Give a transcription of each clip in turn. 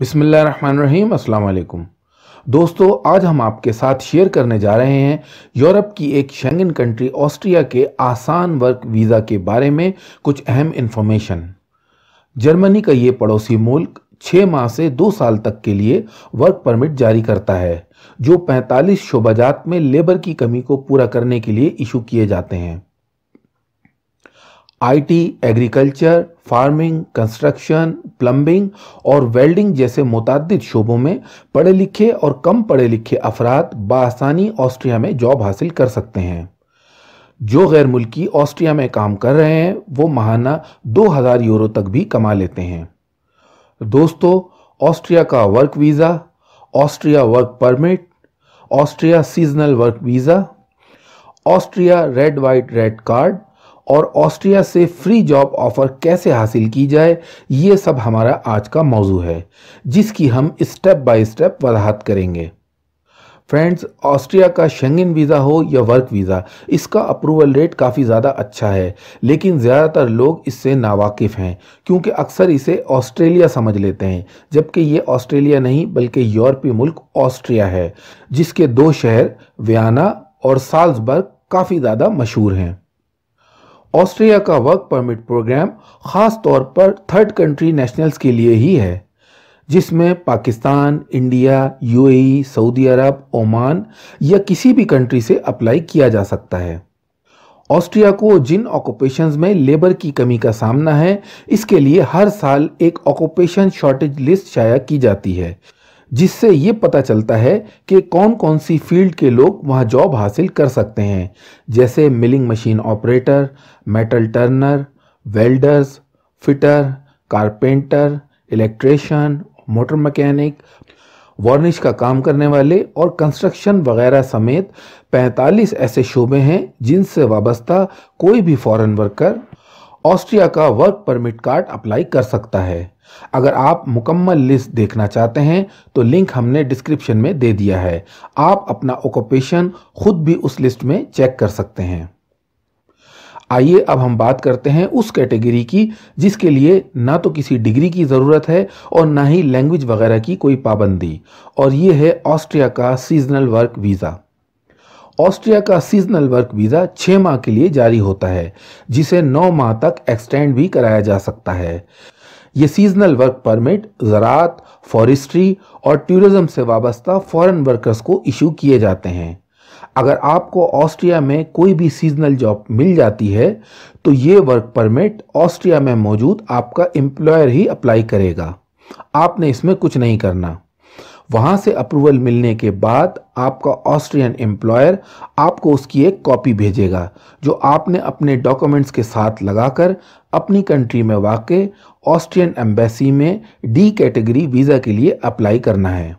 अस्सलाम वालेकुम दोस्तों, आज हम आपके साथ शेयर करने जा रहे हैं यूरोप की एक शेंगन कंट्री ऑस्ट्रिया के आसान वर्क वीज़ा के बारे में कुछ अहम इन्फॉर्मेशन जर्मनी का ये पड़ोसी मुल्क छः माह से दो साल तक के लिए वर्क परमिट जारी करता है, जो 45 शोबाजात में लेबर की कमी को पूरा करने के लिए इशू किए जाते हैं। IT, agriculture farming construction plumbing और वेल्डिंग जैसे मुतद शोबों में पढ़े लिखे और कम पढ़े लिखे अफराद बसानी ऑस्ट्रिया में जॉब हासिल कर सकते हैं। जो गैर मुल्की ऑस्ट्रिया में काम कर रहे हैं वो महाना 2000 यूरो तक भी कमा लेते हैं। दोस्तों ऑस्ट्रिया का work visa Austria work permit Austria seasonal work visa Austria red white red card और ऑस्ट्रिया से फ्री जॉब ऑफ़र कैसे हासिल की जाए, ये सब हमारा आज का मौजू है, जिसकी हम स्टेप बाय स्टेप वजाहत करेंगे। फ्रेंड्स, ऑस्ट्रिया का शेंगन वीज़ा हो या वर्क वीज़ा, इसका अप्रूवल रेट काफ़ी ज़्यादा अच्छा है, लेकिन ज़्यादातर लोग इससे नावाकिफ़ हैं, क्योंकि अक्सर इसे ऑस्ट्रेलिया समझ लेते हैं, जबकि ये ऑस्ट्रेलिया नहीं, बल्कि यूरोपीय मुल्क ऑस्ट्रिया है, जिसके दो शहर, वियाना और साल्सबर्ग काफ़ी ज़्यादा मशहूर हैं। ऑस्ट्रिया का वर्क परमिट प्रोग्राम ख़ास तौर पर थर्ड कंट्री नेशनल्स के लिए ही है, जिसमें Pakistan, India UAE Saudi Arab, Oman या किसी भी कंट्री से अप्लाई किया जा सकता है। ऑस्ट्रिया को जिन ऑक्यूपेशंस में लेबर की कमी का सामना है, इसके लिए हर साल एक ऑक्यूपेशन शॉर्टेज लिस्ट शाया की जाती है जिससे ये पता चलता है कि कौन कौन सी फ़ील्ड के लोग वहाँ जॉब हासिल कर सकते हैं। जैसे milling machine operator, metal turner, welders, fitter, carpenter, electrician, motor mechanic, varnish का काम करने वाले और कंस्ट्रक्शन वगैरह समेत 45 ऐसे शोबे हैं जिनसे वाबस्ता कोई भी फॉरेन वर्कर ऑस्ट्रिया का वर्क परमिट कार्ड अप्लाई कर सकता है। अगर आप मुकम्मल लिस्ट देखना चाहते हैं तो लिंक हमने डिस्क्रिप्शन में दे दिया है। आप अपना ऑक्यूपेशन खुद भी उस लिस्ट में चेक कर सकते हैं। आइए अब हम बात करते हैं उस कैटेगरी की, जिसके लिए ना तो किसी डिग्री की ज़रूरत है और ना ही लैंग्वेज वगैरह की कोई पाबंदी। और ये है ऑस्ट्रिया का सीजनल वर्क वीज़ा ऑस्ट्रिया का सीजनल वर्क वीज़ा छः माह के लिए जारी होता है, जिसे नौ माह तक एक्सटेंड भी कराया जा सकता है। ये सीजनल वर्क परमिट ज़रात फॉरेस्ट्री और टूरिज़्म से वाबस्ता फॉरेन वर्कर्स को इशू किए जाते हैं। अगर आपको ऑस्ट्रिया में कोई भी सीजनल जॉब मिल जाती है तो ये वर्क परमिट ऑस्ट्रिया में मौजूद आपका एम्प्लॉयर ही अप्लाई करेगा। आपने इसमें कुछ नहीं करना। वहाँ से अप्रूवल मिलने के बाद आपका ऑस्ट्रियन एम्प्लॉयर आपको उसकी एक कॉपी भेजेगा, जो आपने अपने डॉक्यूमेंट्स के साथ लगाकर अपनी कंट्री में वाक़ ऑस्ट्रियन एम्बेसी में डी कैटेगरी वीज़ा के लिए अप्लाई करना है।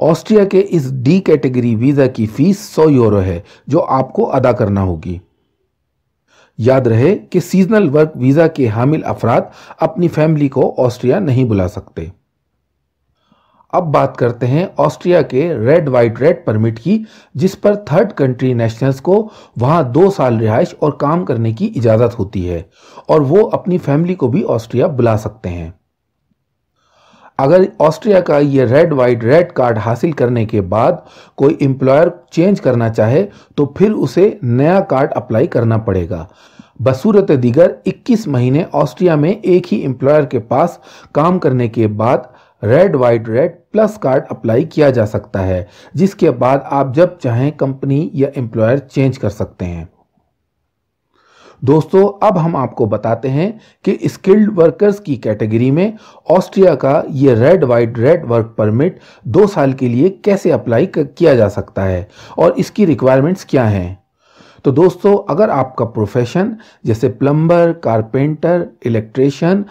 ऑस्ट्रिया के इस डी कैटेगरी वीज़ा की फ़ीस 100 यूरो है, जो आपको अदा करना होगी। याद रहे कि सीजनल वर्क वीज़ा के हामिल अफराद अपनी फैमिली को ऑस्ट्रिया नहीं बुला सकते। अब बात करते हैं ऑस्ट्रिया के रेड वाइट रेड परमिट की, जिस पर थर्ड कंट्री नेशनल्स को वहाँ दो साल रिहाइश और काम करने की इजाज़त होती है, और वो अपनी फैमिली को भी ऑस्ट्रिया बुला सकते हैं। अगर ऑस्ट्रिया का ये रेड वाइट रेड कार्ड हासिल करने के बाद कोई एम्प्लॉयर चेंज करना चाहे तो फिर उसे नया कार्ड अप्लाई करना पड़ेगा। बसूरत दिगर 21 महीने ऑस्ट्रिया में एक ही एम्प्लॉयर के पास काम करने के बाद red white red plus card apply किया जा सकता है, जिसके बाद आप जब चाहें कंपनी या एम्प्लॉयर चेंज कर सकते हैं। दोस्तों, अब हम आपको बताते हैं कि स्किल्ड वर्कर्स की कैटेगरी में ऑस्ट्रिया का ये red white red work permit दो साल के लिए कैसे अप्लाई किया जा सकता है और इसकी रिक्वायरमेंट्स क्या हैं। तो दोस्तों, अगर आपका प्रोफेशन जैसे प्लम्बर कारपेंटर इलेक्ट्रिशियन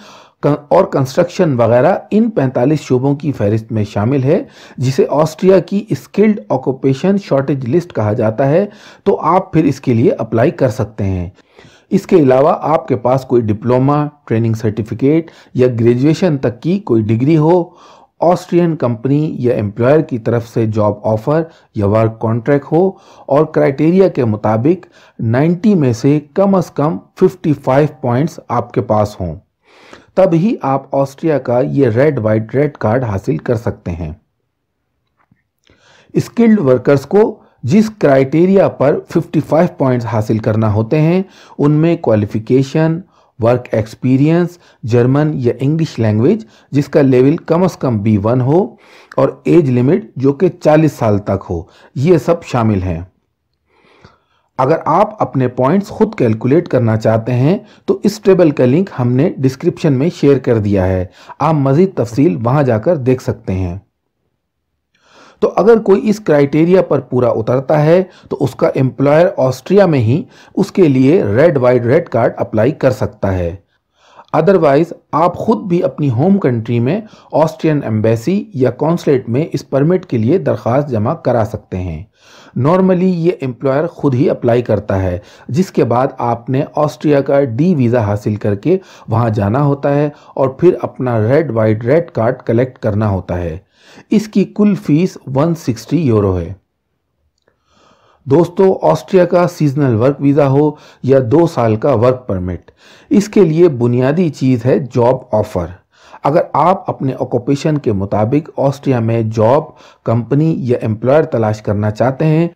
और कंस्ट्रक्शन वगैरह, इन 45 शोबों की फहरिस्त में शामिल है, जिसे ऑस्ट्रिया की स्किल्ड ऑक्यूपेशन शॉर्टेज लिस्ट कहा जाता है तो आप फिर इसके लिए अप्लाई कर सकते हैं। इसके अलावा आपके पास कोई डिप्लोमा ट्रेनिंग सर्टिफिकेट या ग्रेजुएशन तक की कोई डिग्री हो ऑस्ट्रियन कंपनी या एम्प्लॉयर की तरफ़ से जॉब ऑफ़र या वर्क कॉन्ट्रैक्ट हो और क्राइटेरिया के मुताबिक 90 में से कम अज़ कम 55 पॉइंट्स आपके पास हों। तब ही आप ऑस्ट्रिया का ये रेड वाइट रेड कार्ड हासिल कर सकते हैं। स्किल्ड वर्कर्स को जिस क्राइटेरिया पर 55 पॉइंट्स हासिल करना होते हैं, उनमें क्वालिफिकेशन वर्क एक्सपीरियंस जर्मन या इंग्लिश लैंग्वेज जिसका लेवल कम से कम बी वन हो और एज लिमिट जो कि 40 साल तक हो, ये सब शामिल हैं। अगर आप अपने पॉइंट्स खुद कैलकुलेट करना चाहते हैं तो इस टेबल का लिंक हमने डिस्क्रिप्शन में शेयर कर दिया है। आप मज़ीद तफसील वहाँ जाकर देख सकते हैं। तो अगर कोई इस क्राइटेरिया पर पूरा उतरता है तो उसका एम्प्लॉयर ऑस्ट्रिया में ही उसके लिए red white red card apply कर सकता है। अदरवाइज़, आप खुद भी अपनी होम कंट्री में ऑस्ट्रियन एम्बेसी या कॉन्सलेट में इस परमिट के लिए दरख्वास्त जमा करा सकते हैं। नॉर्मली ये एम्प्लॉयर खुद ही अप्लाई करता है, जिसके बाद आपने ऑस्ट्रिया का डी वीज़ा हासिल करके वहाँ जाना होता है और फिर अपना red white red card collect करना होता है। इसकी कुल फ़ीस 160 यूरो है। दोस्तों, ऑस्ट्रिया का सीजनल वर्क वीज़ा हो या दो साल का वर्क परमिट इसके लिए बुनियादी चीज़ है जॉब ऑफ़र अगर आप अपने ऑक्यूपेशन के मुताबिक ऑस्ट्रिया में जॉब कंपनी या एम्प्लॉयर तलाश करना चाहते हैं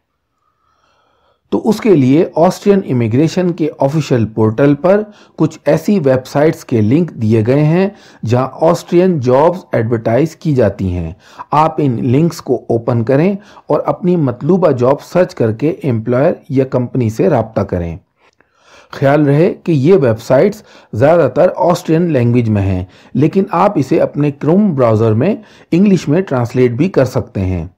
तो उसके लिए ऑस्ट्रियन इमिग्रेशन के ऑफिशियल पोर्टल पर कुछ ऐसी वेबसाइट्स के लिंक दिए गए हैं, जहाँ ऑस्ट्रियन जॉब्स एडवर्टाइज की जाती हैं। आप इन लिंक्स को ओपन करें और अपनी मतलूबा जॉब सर्च करके एम्प्लॉयर या कंपनी से रबता करें। ख्याल रहे कि ये वेबसाइट्स ज़्यादातर ऑस्ट्रियन लैंग्वेज में हैं, लेकिन आप इसे अपने क्रोम ब्राउज़र में इंग्लिश में ट्रांसलेट भी कर सकते हैं।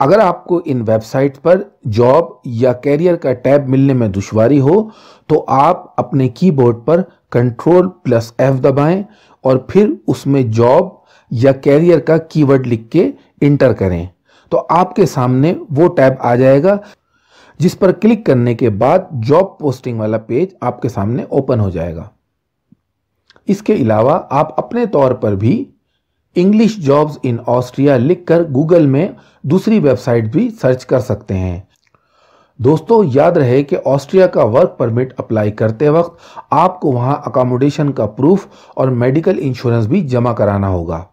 अगर आपको इन वेबसाइट पर जॉब या कैरियर का टैब मिलने में दुश्वारी हो तो आप अपने कीबोर्ड पर कंट्रोल प्लस एफ़ दबाएँ और फिर उसमें जॉब या कैरियर का कीवर्ड लिख के इंटर करें। तो आपके सामने वो टैब आ जाएगा, जिस पर क्लिक करने के बाद जॉब पोस्टिंग वाला पेज आपके सामने ओपन हो जाएगा। इसके अलावा आप अपने तौर पर भी इंग्लिश जॉब्स इन ऑस्ट्रिया लिखकर गूगल में दूसरी वेबसाइट भी सर्च कर सकते हैं। दोस्तों, याद रहे कि ऑस्ट्रिया का वर्क परमिट अप्लाई करते वक्त आपको वहाँ अकोमोडेशन का प्रूफ और मेडिकल इंश्योरेंस भी जमा कराना होगा।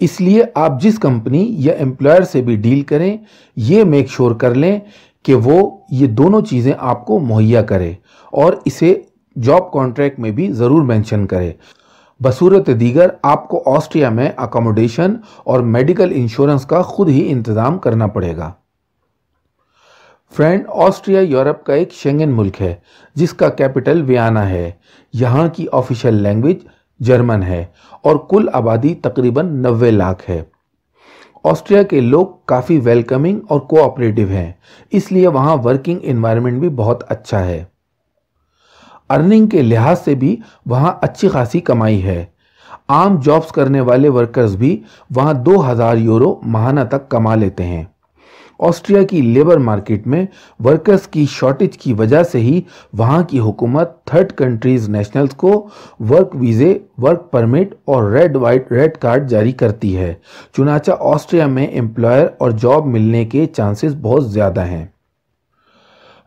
इसलिए आप जिस कंपनी या एम्प्लॉयर से भी डील करें, ये मेक श्योर कर लें कि वो ये दोनों चीज़ें आपको मुहैया करे और इसे जॉब कॉन्ट्रैक्ट में भी ज़रूर मेंशन करे। बसूरत दीगर आपको ऑस्ट्रिया में अकोमोडेशन और मेडिकल इंश्योरेंस का खुद ही इंतज़ाम करना पड़ेगा। फ्रेंड, ऑस्ट्रिया यूरोप का एक शेंगन मुल्क है, जिसका कैपिटल वियाना है। यहाँ की ऑफिशियल लैंग्वेज जर्मन है और कुल आबादी तकरीबन नब्बे लाख है। ऑस्ट्रिया के लोग काफ़ी वेलकमिंग और कोऑपरेटिव हैं, इसलिए वहाँ वर्किंग इन्वायरमेंट भी बहुत अच्छा है। अर्निंग के लिहाज से भी वहाँ अच्छी खासी कमाई है। आम जॉब्स करने वाले वर्कर्स भी वहाँ 2000 यूरो महाना तक कमा लेते हैं। ऑस्ट्रिया की लेबर मार्केट में वर्कर्स की शॉर्टेज की वजह से ही वहाँ की हुकूमत थर्ड कंट्रीज़ नेशनल्स को वर्क वीज़े, वर्क परमिट और रेड वाइट, रेड कार्ड जारी करती है। चुनाचा ऑस्ट्रिया में एम्प्लॉयर और जॉब मिलने के चांसेस बहुत ज़्यादा हैं।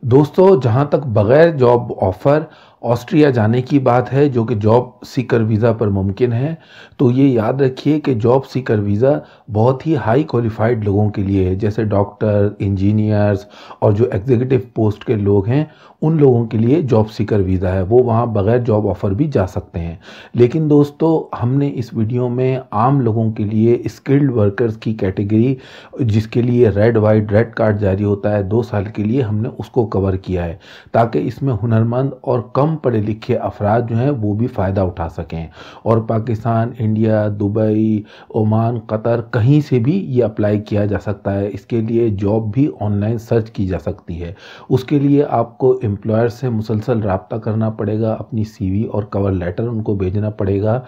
दोस्तों, जहाँ तक बग़ैर जॉब ऑफ़र ऑस्ट्रिया जाने की बात है, जो कि जॉब सीकर वीज़ा पर मुमकिन है। तो ये याद रखिए कि जॉब सीकर वीज़ा बहुत ही हाई क्वालिफाइड लोगों के लिए है, जैसे डॉक्टर, इंजीनियर्स और जो एग्जीक्यूटिव पोस्ट के लोग हैं उन लोगों के लिए जॉब सीकर वीज़ा है। वो वहाँ बग़ैर जॉब ऑफ़र भी जा सकते हैं। लेकिन दोस्तों, हमने इस वीडियो में आम लोगों के लिए स्किल्ड वर्कर्स की कैटेगरी जिसके लिए रेड वाइट रेड कार्ड जारी होता है, दो साल के लिए हमने उसको कवर किया है, ताकि इसमें हुनरमंद और कम पढ़े लिखे अफराद जो हैं, वो भी फ़ायदा उठा सकें। और Pakistan, India, Dubai, Oman, Qatar, कहीं से भी ये अप्लाई किया जा सकता है। इसके लिए जॉब भी ऑनलाइन सर्च की जा सकती है। उसके लिए आपको एम्प्लॉयर से मुसलसल रबता करना पड़ेगा, अपनी सीवी और कवर लेटर उनको भेजना पड़ेगा।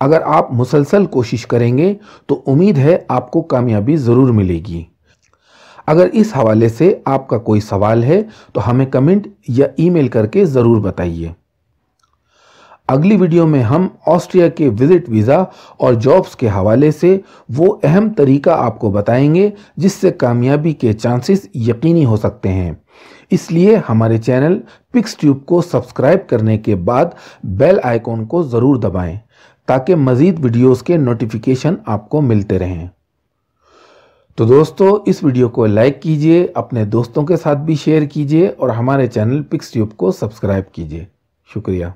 अगर आप मुसलसल कोशिश करेंगे तो उम्मीद है आपको कामयाबी ज़रूर मिलेगी। अगर इस हवाले से आपका कोई सवाल है तो हमें कमेंट या ईमेल करके ज़रूर बताइए। अगली वीडियो में हम ऑस्ट्रिया के विज़िट वीज़ा और जॉब्स के हवाले से वो अहम तरीका आपको बताएँगे, जिससे कामयाबी के चांसेस यकीनी हो सकते हैं। इसलिए हमारे चैनल पिक्स ट्यूब को सब्सक्राइब करने के बाद बेल आइकॉन को ज़रूर दबाएँ, ताकि मज़ीद वीडियोस के नोटिफिकेशन आपको मिलते रहें। तो दोस्तों, इस वीडियो को लाइक कीजिए, अपने दोस्तों के साथ भी शेयर कीजिए और हमारे चैनल पिक्स ट्यूब को सब्सक्राइब कीजिए। शुक्रिया।